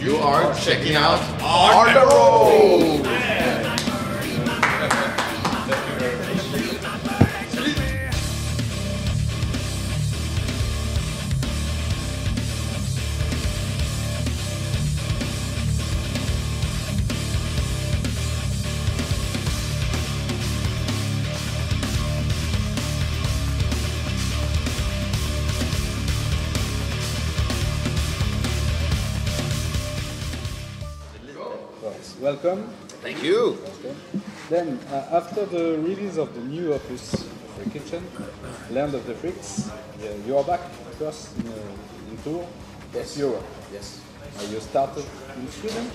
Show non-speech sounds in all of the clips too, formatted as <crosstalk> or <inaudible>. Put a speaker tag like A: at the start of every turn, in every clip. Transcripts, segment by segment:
A: You are checking out
B: the road.
C: Welcome.
A: Thank you.
C: Then, uh, after the release of the new opus, The Kitchen, Land of the Freaks, yeah, you are back first in, uh, in tour
A: Yes.
C: of Europe.
A: Yes.
C: Uh, you started in Sweden,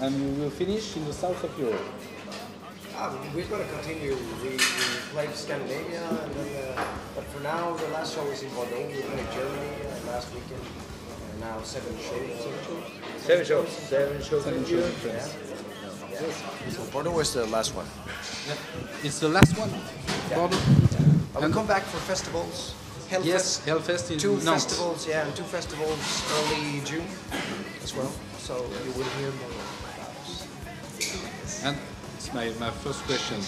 C: and you will finish in the south of Europe.
B: Um, we're going to continue. We, we played Scandinavia, and then, uh, but for now, the last show was in Bordeaux. We played Germany uh, last weekend. And now seven shows. Seven shows.
A: Seven shows. Seven shows
C: Seven
A: in
C: shows
A: June.
C: in France.
B: So Bordeaux was the last one.
C: It's the last one. Bordeaux.
B: I will come back for festivals. Hellfest.
C: Yes, Hellfest in
B: Two
C: Nantes.
B: festivals, yeah, and two festivals early June as well. So you will hear more.
C: And it's my, my first question.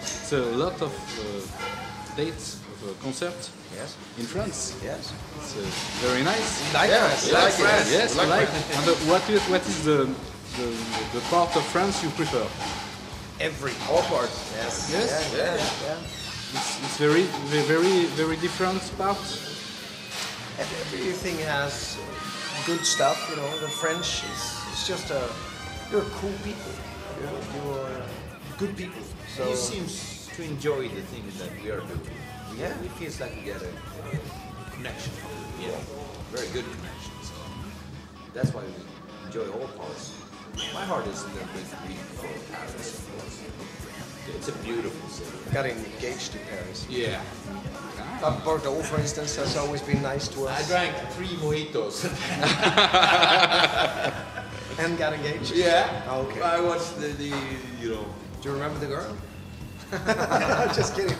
C: It's a lot of uh, dates of uh, concerts
B: Yes.
C: in France.
B: Yes.
C: It's uh, very nice.
B: Like
A: Yeah,
B: France.
A: we like France.
C: Yes,
A: We
C: I like.
A: France.
C: And uh, what is what is the, the the part of France you prefer?
B: Every.
A: All parts.
B: Yes.
C: Yes?
B: Yeah, yeah, yeah.
C: It's, it's very very very very different part.
B: And Everything has good stuff, you know. The French is it's just a you're cool people. You're, you're good people. So
D: He seems to enjoy the things that we are doing.
B: Yeah.
D: It feels like we get a connection. Yeah. Very good connection. So that's why we enjoy all parts. My heart is little bit weak for Paris, of course. It's a beautiful city.
B: got engaged in Paris.
D: Yeah.
B: Uh, Bordeaux, for instance, has always been nice to us.
D: I drank three mojitos. <laughs>
B: And got engaged.
D: yeah.
B: Oh, okay.
D: I watched the, the, you know,
B: Do you remember the girl? <laughs> just kidding.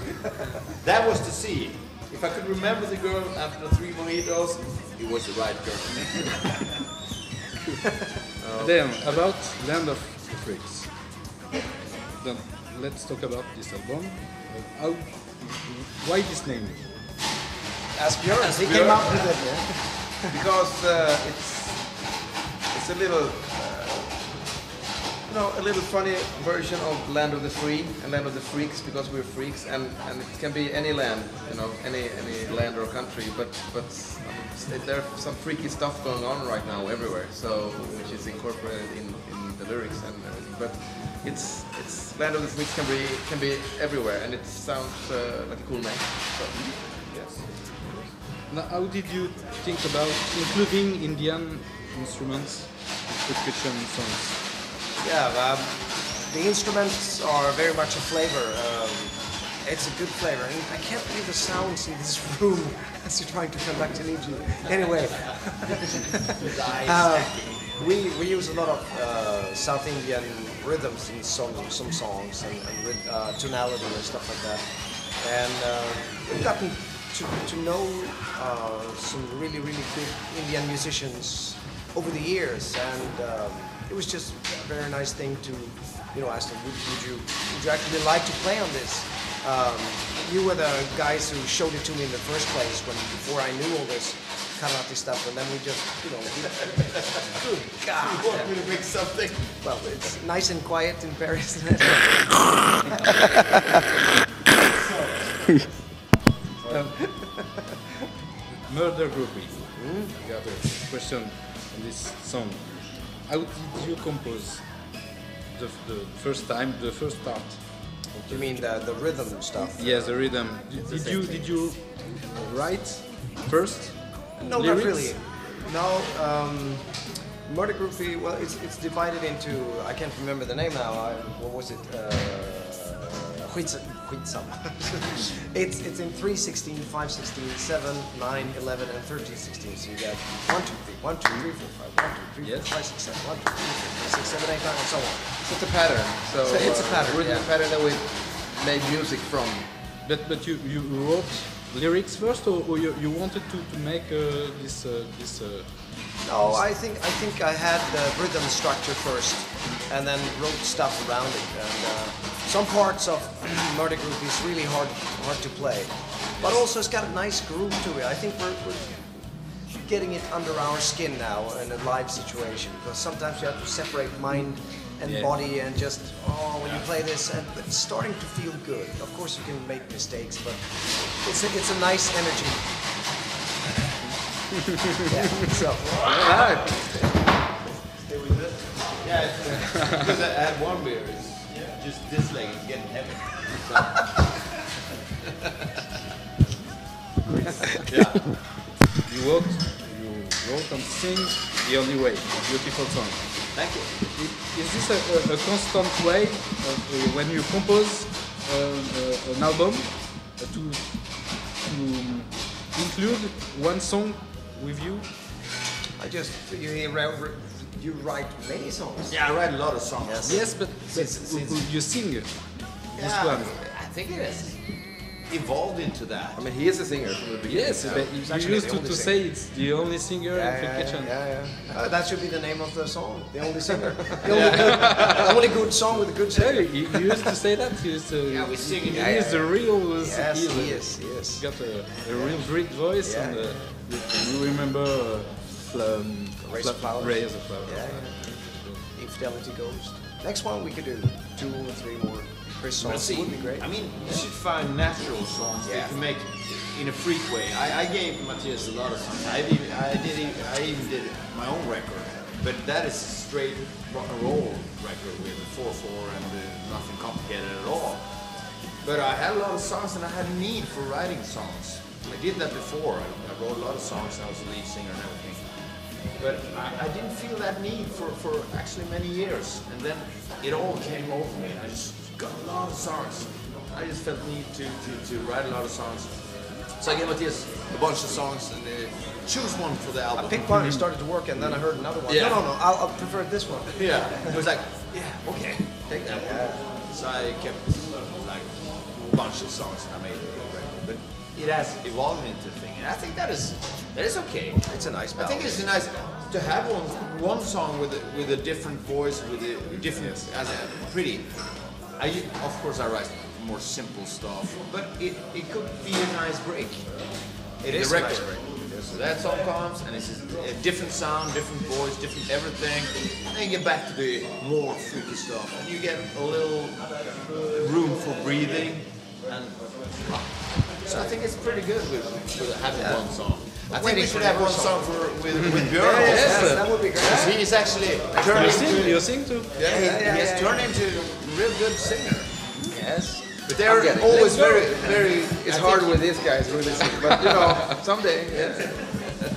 D: that was to see. If I could remember the girl after three mojitos, it was the right girl. <laughs>
C: Then about Land of the Freaks. Then let's talk about this album. Uh, how, why this name?
B: Ask Björn. He
A: Björn.
B: came up with it. Yeah.
A: because uh, it's it's a little uh, you know a little funny version of Land of the Free and Land of the Freaks because we're freaks and, and it can be any land you know any any land or country but but um, there's some freaky stuff going on right now everywhere so which is incorporated in, in the lyrics and everything but it's it's Land of the Freaks can be can be everywhere and it sounds uh, like a cool name so yes.
C: Now, how did you think about including Indian instruments in percussion songs?
B: Yeah, um, the instruments are very much a flavor. Um, it's a good flavor, and I can't believe the sounds in this <laughs> room <laughs> as you're trying to come back to need you. Anyway, <laughs> uh, we, we use a lot of uh, South Indian rhythms in some some songs and, and ryth- uh, tonality and stuff like that, and uh, we've gotten to, to know uh, some really really good Indian musicians over the years, and um, it was just a very nice thing to, you know, ask them, would, would you would you actually like to play on this? Um, you were the guys who showed it to me in the first place when before I knew all this Carnatic stuff, and then we just, you know, good God.
D: You want me to make something?
B: Well, it's nice and quiet in Paris. <laughs>
C: Murder Groupie. I got a question on this song. How did you compose the, the first time, the first part?
B: you mean the, the rhythm stuff?
C: Yes, the rhythm. Did, did you did you write first?
B: No,
C: lyrics?
B: not really. No, um, Murder Groupie, well, it's, it's divided into, I can't remember the name now, I, what was it? Uh, Skits- <laughs> Skitsam. it's, it's in 3, 16, 5, 16, 7, 9, 11, and 13, 16. So you got 1, 2, 3, 1, 2, 3, 4, 5, 1, 2, 3, 4, 5, 6, 7, 1, 2, 3, 4, 5, 6, 7, 8, 9, and so on.
A: It's a pattern. So,
B: So it's a
A: uh,
B: pattern,
A: rhythm
B: yeah.
A: pattern that we made music from.
C: But but you, you wrote lyrics first, or, or you, you wanted to, to make uh, this uh, this uh,
B: No, I think I think I had the rhythm structure first, and then wrote stuff around it. And uh, some parts of <clears throat> Murder Group is really hard hard to play, but also it's got a nice groove to it. I think we're, we're getting it under our skin now in a live situation because sometimes you have to separate mind and
C: Yeah.
B: body and just oh when you play this and it's starting to feel good. Of course you can make mistakes, but it's a, it's a nice energy. Yeah. So.
A: Alright.
D: Yeah, it's, because I had one beer. It's just this leg is getting heavy. So. <laughs> yeah.
C: You wrote, you wrote and sing the only way. A beautiful song.
D: Thank you.
C: Is this a, a, a constant way of, uh, when you compose um, uh, an album uh, to to include one song with you?
B: I just you, you you write many songs.
D: Yeah, I write a lot of songs.
B: Yes.
C: Yes, but, but
D: Since-
C: who- who
D: since-
C: you sing this
D: Yeah,
C: one.
D: I think it has evolved into that.
A: I mean, he is a singer from the beginning.
C: Yes, but you
B: actually
C: used
B: the
C: to,
B: only
C: to
B: singer.
C: say it's the only singer in
B: Yeah,
C: Phil
B: yeah,
C: Kitchen.
B: yeah, yeah. Uh, that should be the name of the song. The only <laughs> singer. the, only good, the only good <laughs> song with a good
C: Yeah,
B: singer.
C: you, you used to say that. He used to.
D: Yeah, we sing it.
C: He
B: Yeah,
C: is
B: yeah,
C: the real.
B: Yes,
C: he is,
B: he
C: uh.
B: He is.
C: He's got a, a real great voice,
B: Yeah.
C: and uh, you, you remember uh, fl- um,
B: Raise of
C: fl-
B: Flowers.
C: Raise of Flowers.
B: Yeah, yeah. Infidelity Ghost. Next one we could do two or three more Chris songs.
D: see,
B: would be great.
D: I mean, you should find natural songs
B: Yeah.
D: that you can make in a freak way. I, I gave Mattias a lot of songs. I did, I did, e- I even did my own record, but that is straight rock and roll record with the four four and uh, nothing complicated at all. But I had a lot of songs and I had a need for writing songs. I did that before. I, wrote a lot of songs. When I was a lead singer and everything. But I, I didn't feel that need for, for actually many years. And then it all came over me. I just got a lot of songs. I just felt need to, to, to write a lot of songs. So I gave Mattias a bunch of songs and uh, choose one for the
B: I
D: album.
B: picked one, it started to work, and then I heard another one.
D: Yeah.
B: No, no, no. I'll, I'll prefer this one. <laughs>
D: Yeah, it was like, yeah, okay, take that one. So I kept like a bunch of songs and I made it. But it has evolved into a thing, and I think that is that is okay.
B: It's a nice balance.
D: I think it's nice to have one one song with a, with a different voice, with a different as a pretty. I of course I write more simple stuff, but it, it could be a nice break.
B: It is a nice break.
D: So that song comes and it's a different sound, different voice, different everything. Then you get back to the more freaky stuff, and you get a little uh, room for breathing. And ah, so I think it's pretty good with, with having one song. I think we should have one song for with, with <laughs> Björn.
B: Yes, that would be great.
D: Because he is actually
C: sing,
D: into
C: you sing too.
D: yeah, he,
B: yeah,
D: he has
B: yeah,
D: turned into real good singer.
B: Yes.
D: But they're always very very.
A: It's
D: I
A: hard with these guys, really, <laughs> but you know, someday. <laughs>